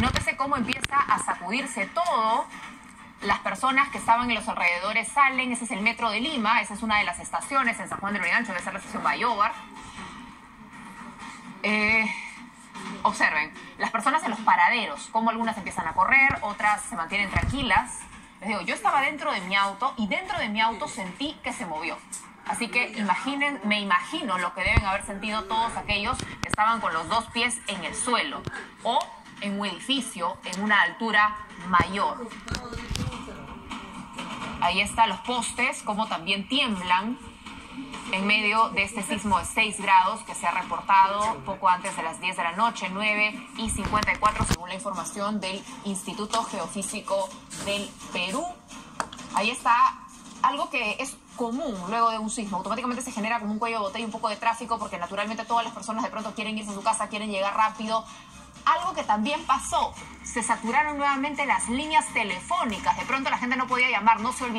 nótese cómo empieza a sacudirse todo. Las personas que estaban en los alrededores salen, ese es el metro de Lima, esa es una de las estaciones en San Juan de Lurigancho, debe ser la estación Bayobar. Eh, observen, las personas en los paraderos, cómo algunas empiezan a correr, otras se mantienen tranquilas. Les digo, yo estaba dentro de mi auto y dentro de mi auto sentí que se movió. Así que imaginen, me imagino lo que deben haber sentido todos aquellos que estaban con los dos pies en el suelo o en un edificio en una altura mayor. Ahí están los postes, como también tiemblan en medio de este sismo de 6 grados que se ha reportado poco antes de las 10 de la noche, 9 y 54, según la información del Instituto Geofísico del Perú. Ahí está algo que es común luego de un sismo. Automáticamente se genera como un cuello de botella y un poco de tráfico porque naturalmente todas las personas de pronto quieren irse a su casa, quieren llegar rápido. Algo que también pasó, se saturaron nuevamente las líneas telefónicas. De pronto la gente no podía llamar, no se olvida.